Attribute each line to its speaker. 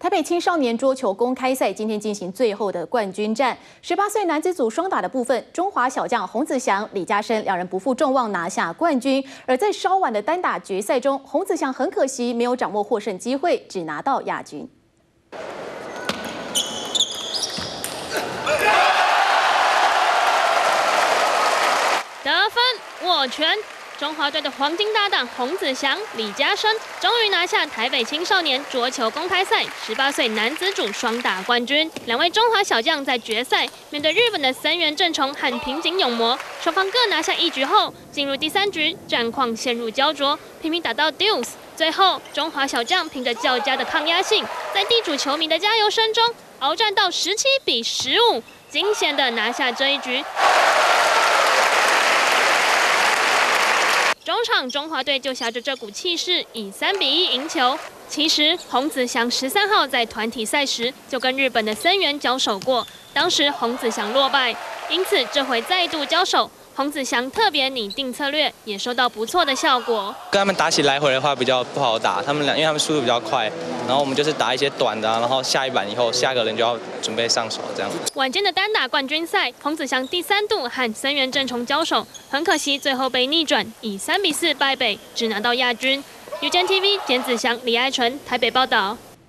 Speaker 1: 台北青少年桌球公开赛今天进行最后的冠军战，十八岁男子组双打的部分，中华小将洪子祥、李嘉生两人不负众望拿下冠军。而在稍晚的单打决赛中，洪子祥很可惜没有掌握获胜机会，只拿到亚军。
Speaker 2: 得分握拳。中华队的黄金搭档洪子祥、李嘉生终于拿下台北青少年桌球公开赛十八岁男子组双打冠军。两位中华小将在决赛面对日本的森原正崇和平井勇磨，双方各拿下一局后，进入第三局，战况陷入焦灼，频频打到 deuce。最后，中华小将凭着较佳的抗压性，在地主球迷的加油声中，鏖战到十七比十五，惊险的拿下这一局。中场中华队就挟着这股气势，以三比一赢球。其实洪子祥十三号在团体赛时就跟日本的森源交手过，当时洪子祥落败，因此这回再度交手。洪子祥特别拟定策略，也收到不错的效果。
Speaker 3: 跟他们打起来回的话比较不好打，他们俩因为他们速度比较快，然后我们就是打一些短的，然后下一板以后下个人就要准备上手这样。
Speaker 2: 晚间的单打冠军赛，洪子祥第三度和森原正崇交手，很可惜最后被逆转，以三比四败北，只拿到亚军。UJTV 简子祥、李爱纯台北报道。